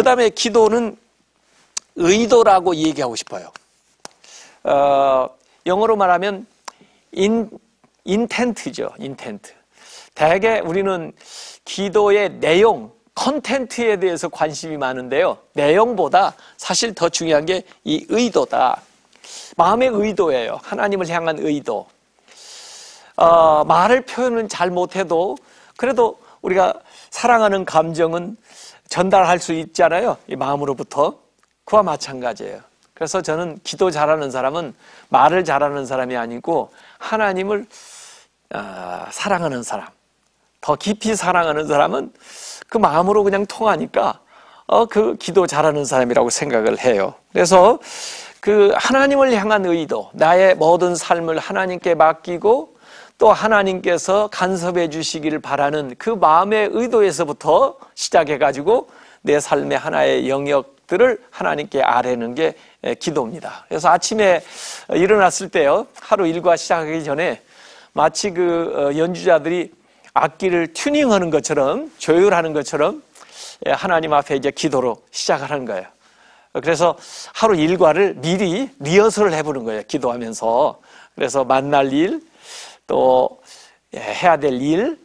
그 다음에 기도는 의도라고 얘기하고 싶어요. 어, 영어로 말하면 in, intent죠. intent. 대개 우리는 기도의 내용, content에 대해서 관심이 많은데요. 내용보다 사실 더 중요한 게 이 의도다. 마음의 의도예요. 하나님을 향한 의도. 어, 말을 표현은 잘 못해도 그래도 우리가 사랑하는 감정은 전달할 수 있잖아요. 이 마음으로부터. 그와 마찬가지예요. 그래서 저는 기도 잘하는 사람은 말을 잘하는 사람이 아니고 하나님을 어, 사랑하는 사람. 더 깊이 사랑하는 사람은 그 마음으로 그냥 통하니까 어, 그 기도 잘하는 사람이라고 생각을 해요. 그래서 그 하나님을 향한 의도, 나의 모든 삶을 하나님께 맡기고 또 하나님께서 간섭해 주시기를 바라는 그 마음의 의도에서부터 시작해 가지고 내 삶의 하나의 영역들을 하나님께 아뢰는 게 기도입니다. 그래서 아침에 일어났을 때요, 하루 일과 시작하기 전에 마치 그 어, 연주자들이 악기를 튜닝하는 것처럼 조율하는 것처럼 하나님 앞에 이제 기도로 시작을 하는 거예요. 그래서 하루 일과를 미리 리허설을 해보는 거예요. 기도하면서. 그래서 만날 일, 또 해야 될 일,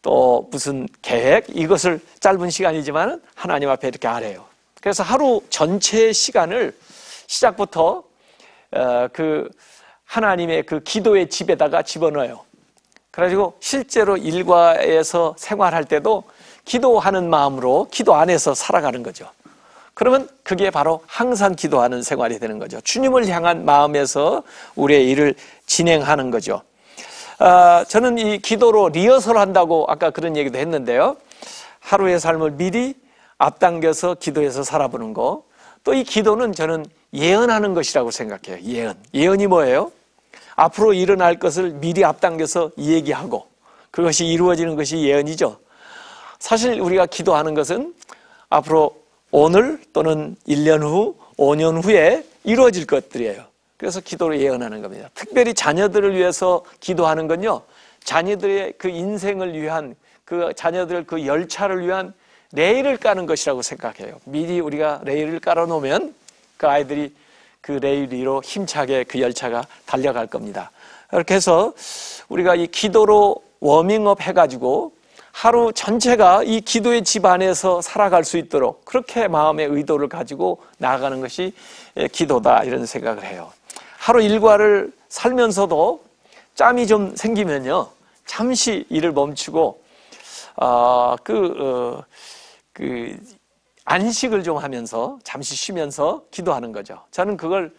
또 무슨 계획, 이것을 짧은 시간이지만 하나님 앞에 이렇게 아래요. 그래서 하루 전체 시간을 시작부터 어, 그 하나님의 그 기도의 집에다가 집어넣어요. 그래가지고 실제로 일과에서 생활할 때도 기도하는 마음으로 기도 안에서 살아가는 거죠. 그러면 그게 바로 항상 기도하는 생활이 되는 거죠. 주님을 향한 마음에서 우리의 일을 진행하는 거죠. 아, 저는 이 기도로 리허설 한다고 아까 그런 얘기도 했는데요. 하루의 삶을 미리 앞당겨서 기도해서 살아보는 거. 또 이 기도는 저는 예언하는 것이라고 생각해요. 예언. 예언이 뭐예요? 앞으로 일어날 것을 미리 앞당겨서 얘기하고 그것이 이루어지는 것이 예언이죠. 사실 우리가 기도하는 것은 앞으로 오늘 또는 1년 후, 5년 후에 이루어질 것들이에요. 그래서 기도를 예언하는 겁니다. 특별히 자녀들을 위해서 기도하는 건요. 자녀들의 그 인생을 위한 그 자녀들 그 열차를 위한 레일을 까는 것이라고 생각해요. 미리 우리가 레일을 깔아 놓으면 그 아이들이 그 레일 위로 힘차게 그 열차가 달려갈 겁니다. 그렇게 해서 우리가 이 기도로 워밍업 해가지고 하루 전체가 이 기도의 집 안에서 살아갈 수 있도록 그렇게 마음의 의도를 가지고 나아가는 것이 기도다 이런 생각을 해요. 하루 일과를 살면서도 짬이 좀 생기면요 잠시 일을 멈추고 어, 그, 어, 그 안식을 좀 하면서 잠시 쉬면서 기도하는 거죠. 저는 그걸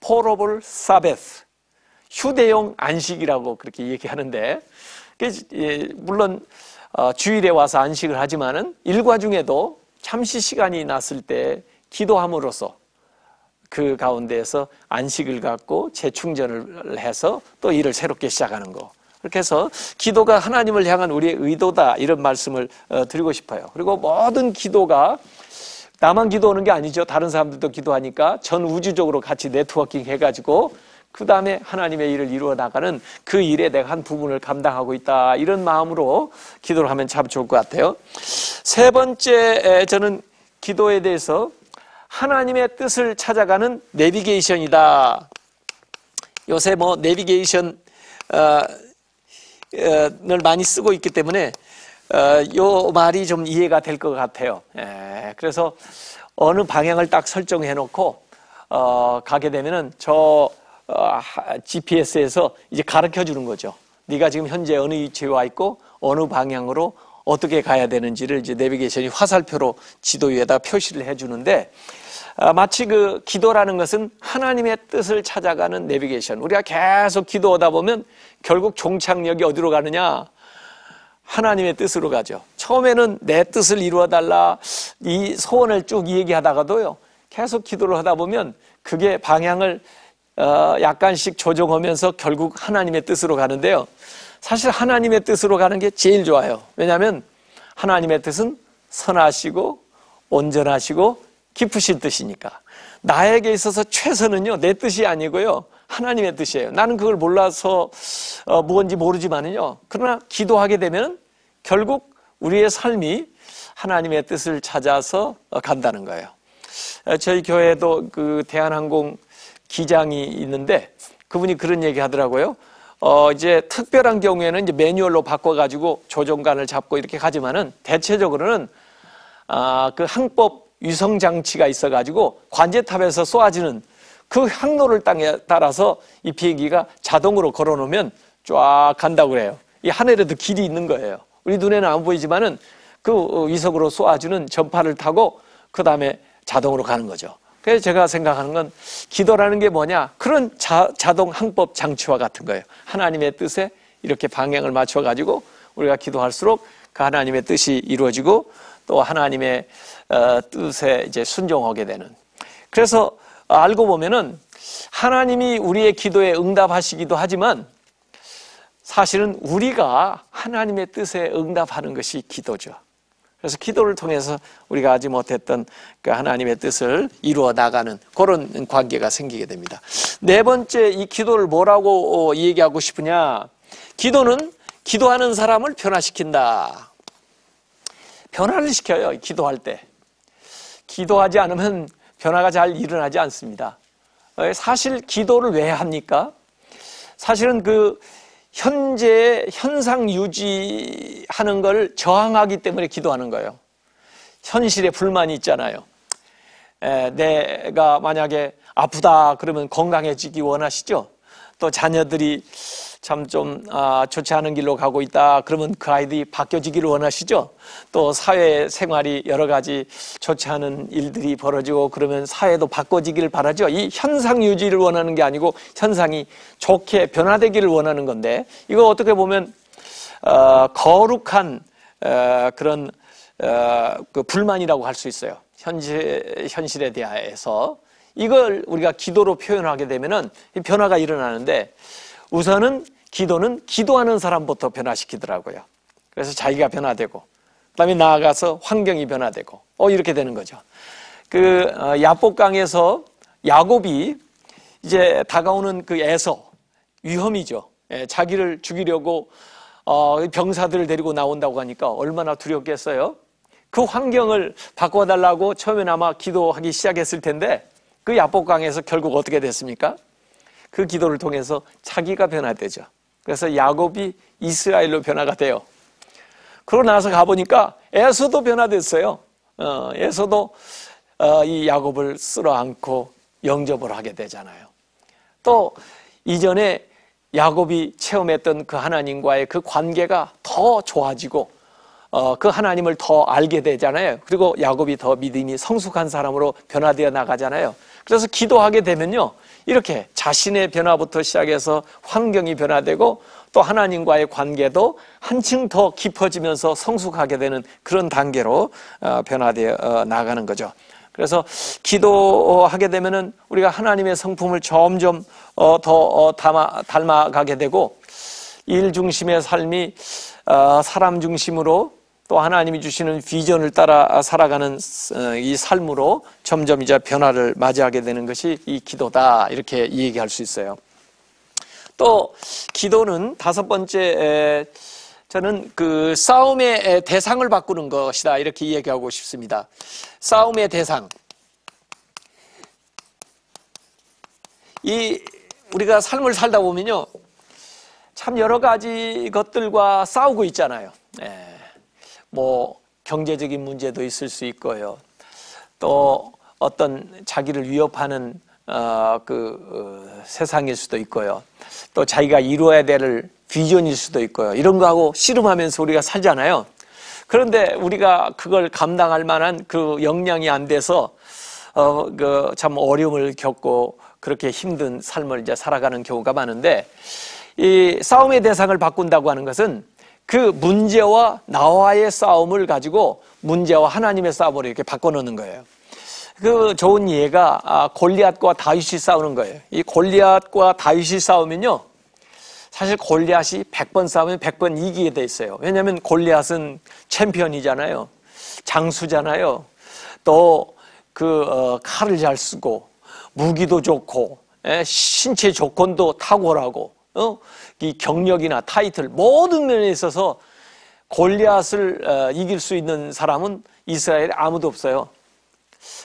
포러블 사베스 휴대용 안식이라고 그렇게 얘기하는데 예, 물론 어, 주일에 와서 안식을 하지만은 일과 중에도 잠시 시간이 났을 때 기도함으로써 그 가운데에서 안식을 갖고 재충전을 해서 또 일을 새롭게 시작하는 거. 그렇게 해서 기도가 하나님을 향한 우리의 의도다 이런 말씀을 어, 드리고 싶어요. 그리고 모든 기도가 나만 기도하는 게 아니죠. 다른 사람들도 기도하니까 전 우주적으로 같이 네트워킹 해가지고 그 다음에 하나님의 일을 이루어 나가는 그 일에 내가 한 부분을 감당하고 있다. 이런 마음으로 기도를 하면 참 좋을 것 같아요. 세 번째, 저는 기도에 대해서 하나님의 뜻을 찾아가는 내비게이션이다. 요새 뭐 내비게이션, 어, 을 많이 쓰고 있기 때문에 어, 요 말이 좀 이해가 될 것 같아요. 예, 그래서 어느 방향을 딱 설정해 놓고 어, 가게 되면은 저 어, GPS에서 이제 가르쳐 주는 거죠. 네가 지금 현재 어느 위치에 와 있고 어느 방향으로 어떻게 가야 되는지를 이제 내비게이션이 화살표로 지도 위에다 표시를 해 주는데 아, 마치 그 기도라는 것은 하나님의 뜻을 찾아가는 내비게이션. 우리가 계속 기도하다 보면 결국 종착역이 어디로 가느냐? 하나님의 뜻으로 가죠. 처음에는 내 뜻을 이루어 달라 이 소원을 쭉 얘기하다가도요. 계속 기도를 하다 보면 그게 방향을 어, 약간씩 조정하면서 결국 하나님의 뜻으로 가는데요. 사실 하나님의 뜻으로 가는 게 제일 좋아요. 왜냐하면 하나님의 뜻은 선하시고 온전하시고 깊으신 뜻이니까. 나에게 있어서 최선은요, 내 뜻이 아니고요, 하나님의 뜻이에요. 나는 그걸 몰라서 어, 무언지 모르지만은요. 그러나 기도하게 되면 결국 우리의 삶이 하나님의 뜻을 찾아서 간다는 거예요. 저희 교회도 그 대한항공 기장이 있는데 그분이 그런 얘기 하더라고요. 어, 이제 특별한 경우에는 이제 매뉴얼로 바꿔가지고 조종관을 잡고 이렇게 가지만은 대체적으로는 아, 그 항법 위성 장치가 있어 가지고 관제탑에서 쏘아지는 그 항로를 땅에 따라서 이 비행기가 자동으로 걸어 놓으면 쫙 간다고 그래요. 이 하늘에도 길이 있는 거예요. 우리 눈에는 안 보이지만은 그 위성으로 쏘아주는 전파를 타고 그 다음에 자동으로 가는 거죠. 그래서 제가 생각하는 건 기도라는 게 뭐냐? 그런 자, 자동 항법 장치와 같은 거예요. 하나님의 뜻에 이렇게 방향을 맞춰 가지고 우리가 기도할수록 그 하나님의 뜻이 이루어지고 또 하나님의 어, 뜻에 이제 순종하게 되는. 그래서 알고 보면은 하나님이 우리의 기도에 응답하시기도 하지만 사실은 우리가 하나님의 뜻에 응답하는 것이 기도죠. 그래서 기도를 통해서 우리가 하지 못했던 그 하나님의 뜻을 이루어 나가는 그런 관계가 생기게 됩니다. 네 번째 이 기도를 뭐라고 어, 얘기하고 싶으냐? 기도는 기도하는 사람을 변화시킨다. 변화를 시켜요. 기도할 때. 기도하지 않으면 변화가 잘 일어나지 않습니다. 어, 사실 기도를 왜 합니까? 사실은 그 현재 현상 유지하는 걸 저항하기 때문에 기도하는 거예요. 현실에 불만이 있잖아요. 에, 내가 만약에 아프다 그러면 건강해지기 원하시죠? 또 자녀들이 참좀 아, 좋지 않은 길로 가고 있다. 그러면 그 아이들이 바뀌어지기를 원하시죠. 또 사회 생활이 여러 가지 좋지 않은 일들이 벌어지고 그러면 사회도 바꿔지기를 바라죠. 이 현상 유지를 원하는 게 아니고 현상이 좋게 변화되기를 원하는 건데 이거 어떻게 보면 어, 거룩한 어, 그런 어, 그 불만이라고 할 수 있어요. 현실 현실에 대해서 이걸 우리가 기도로 표현하게 되면은 변화가 일어나는데 우선은 기도는 기도하는 사람부터 변화시키더라고요. 그래서 자기가 변화되고, 그 다음에 나아가서 환경이 변화되고, 어, 이렇게 되는 거죠. 그, 어, 야복강에서 야곱이 이제 다가오는 그 애서, 위험이죠. 예, 자기를 죽이려고 어, 병사들을 데리고 나온다고 하니까 얼마나 두렵겠어요? 그 환경을 바꿔달라고 처음엔 아마 기도하기 시작했을 텐데 그 야복강에서 결국 어떻게 됐습니까? 그 기도를 통해서 자기가 변화되죠. 그래서 야곱이 이스라엘로 변화가 돼요. 그러고 나서 가보니까 에서도 변화됐어요. 어, 에서도 어, 이 야곱을 쓸어 안고 영접을 하게 되잖아요. 또 이전에 야곱이 체험했던 그 하나님과의 그 관계가 더 좋아지고 어, 그 하나님을 더 알게 되잖아요. 그리고 야곱이 더 믿음이 성숙한 사람으로 변화되어 나가잖아요. 그래서 기도하게 되면요. 이렇게 자신의 변화부터 시작해서 환경이 변화되고 또 하나님과의 관계도 한층 더 깊어지면서 성숙하게 되는 그런 단계로 어, 변화되어 어, 나가는 거죠. 그래서 기도하게 되면은 우리가 하나님의 성품을 점점 어, 더 닮아, 닮아가게 되고 일 중심의 삶이 사람 중심으로 또 하나님이 주시는 비전을 따라 살아가는 어, 이 삶으로 점점 이제 변화를 맞이하게 되는 것이 이 기도다 이렇게 얘기할 수 있어요. 또 기도는 다섯 번째 저는 그 싸움의 대상을 바꾸는 것이다 이렇게 얘기하고 싶습니다. 싸움의 대상. 이 우리가 삶을 살다 보면요 참 여러 가지 것들과 싸우고 있잖아요. 네. 뭐 경제적인 문제도 있을 수 있고요. 또 어떤 자기를 위협하는 어, 그 어, 세상일 수도 있고요. 또 자기가 이루어야 될 비전일 수도 있고요. 이런 거하고 씨름하면서 우리가 살잖아요. 그런데 우리가 그걸 감당할 만한 그 역량이 안 돼서 어, 그 참 어려움을 겪고 그렇게 힘든 삶을 이제 살아가는 경우가 많은데 이 싸움의 대상을 바꾼다고 하는 것은 그 문제와 나와의 싸움을 가지고 문제와 하나님의 싸움으로 이렇게 바꿔놓는 거예요. 그 좋은 예가 아, 골리앗과 다윗이 싸우는 거예요. 이 골리앗과 다윗이 싸우면요. 사실 골리앗이 100번 싸우면 100번 이기게 돼 있어요. 왜냐하면 골리앗은 챔피언이잖아요. 장수잖아요. 또그 어, 칼을 잘 쓰고 무기도 좋고 에, 신체 조건도 탁월하고 어? 이 경력이나 타이틀 모든 면에 있어서 골리앗을 어, 이길 수 있는 사람은 이스라엘에 아무도 없어요.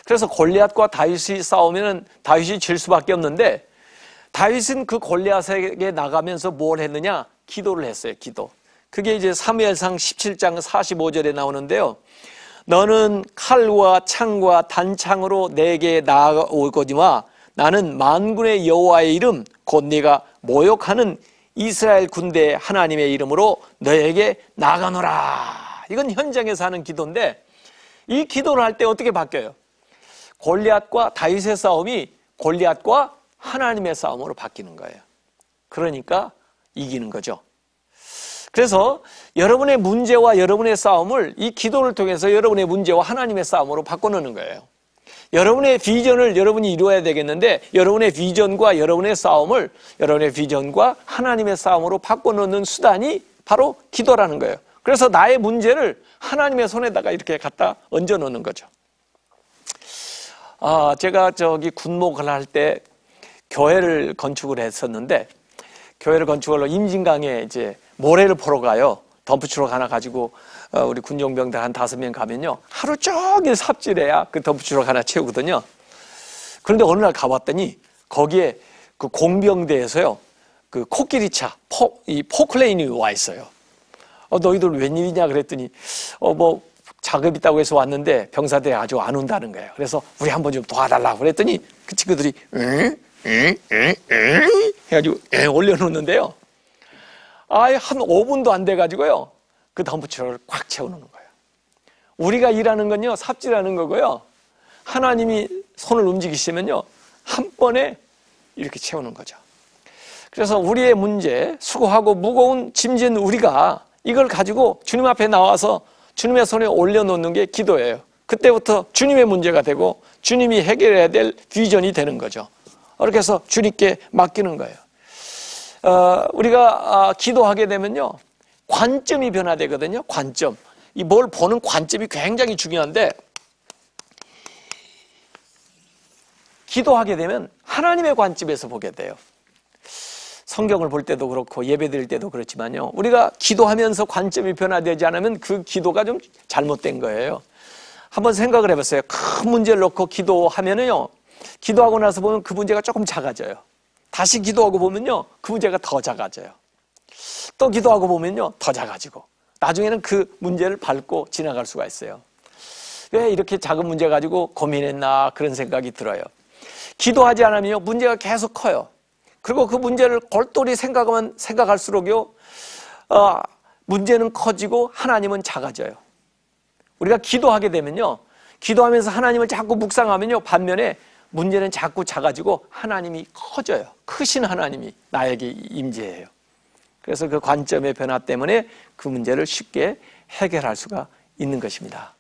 그래서 골리앗과 다윗이 싸우면은 다윗이 질 수밖에 없는데 다윗은 그 골리앗에게 나가면서 뭘 했느냐? 기도를 했어요. 기도. 그게 이제 사무엘상 17장 45절에 나오는데요. 너는 칼과 창과 단창으로 내게 나아올 거지만 나는 만군의 여호와의 이름 곧 네가 모욕하는 이스라엘 군대 하나님의 이름으로 너에게 나가노라. 이건 현장에서 하는 기도인데 이 기도를 할 때 어떻게 바뀌어요? 골리앗과 다윗의 싸움이 골리앗과 하나님의 싸움으로 바뀌는 거예요. 그러니까 이기는 거죠. 그래서 여러분의 문제와 여러분의 싸움을 이 기도를 통해서 여러분의 문제와 하나님의 싸움으로 바꿔놓는 거예요. 여러분의 비전을 여러분이 이루어야 되겠는데 여러분의 비전과 여러분의 싸움을 여러분의 비전과 하나님의 싸움으로 바꿔놓는 수단이 바로 기도라는 거예요. 그래서 나의 문제를 하나님의 손에다가 이렇게 갖다 얹어 놓는 거죠. 아, 제가 저기 군목을 할 때 교회를 건축을 했었는데 교회를 건축하러 임진강에 이제 모래를 보러 가요. 덤프트럭 하나 가지고 어, 우리 군용병들 한 다섯 명 가면요. 하루 종일 삽질해야 그 덤프트럭 하나 채우거든요. 그런데 어느 날 가봤더니 거기에 그 공병대에서요. 그 코끼리차, 포, 이 포클레인이 와 있어요. 어, 너희들 웬일이냐 그랬더니 어, 뭐 작업 있다고 해서 왔는데 병사들이 아주 안 온다는 거예요. 그래서 우리 한번 좀 도와달라고 그랬더니 그 친구들이? 응? 해가지고 응? 올려놓는데요. 아예 한 5분도 안 돼가지고요. 그 덤프트럭을 꽉 채워놓는 거예요. 우리가 일하는 건요, 삽질하는 거고요. 하나님이 손을 움직이시면요, 한 번에 이렇게 채우는 거죠. 그래서 우리의 문제, 수고하고 무거운 짐진 우리가 이걸 가지고 주님 앞에 나와서 주님의 손에 올려놓는 게 기도예요. 그때부터 주님의 문제가 되고 주님이 해결해야 될 비전이 되는 거죠. 그렇게 해서 주님께 맡기는 거예요. 어, 우리가 아, 기도하게 되면요. 관점이 변화되거든요. 관점. 이 뭘 보는 관점이 굉장히 중요한데 기도하게 되면 하나님의 관점에서 보게 돼요. 성경을 볼 때도 그렇고 예배 드릴 때도 그렇지만요. 우리가 기도하면서 관점이 변화되지 않으면 그 기도가 좀 잘못된 거예요. 한번 생각을 해봤어요. 큰 문제를 놓고 기도하면은요. 기도하고 나서 보면 그 문제가 조금 작아져요. 다시 기도하고 보면요. 그 문제가 더 작아져요. 또 기도하고 보면요. 더 작아지고. 나중에는 그 문제를 밟고 지나갈 수가 있어요. 왜 이렇게 작은 문제 가지고 고민했나 그런 생각이 들어요. 기도하지 않으면 문제가 계속 커요. 그리고 그 문제를 골똘히 생각하면 생각할수록요, 어, 문제는 커지고 하나님은 작아져요. 우리가 기도하게 되면요, 기도하면서 하나님을 자꾸 묵상하면요, 반면에 문제는 자꾸 작아지고 하나님이 커져요. 크신 하나님이 나에게 임재해요. 그래서 그 관점의 변화 때문에 그 문제를 쉽게 해결할 수가 있는 것입니다.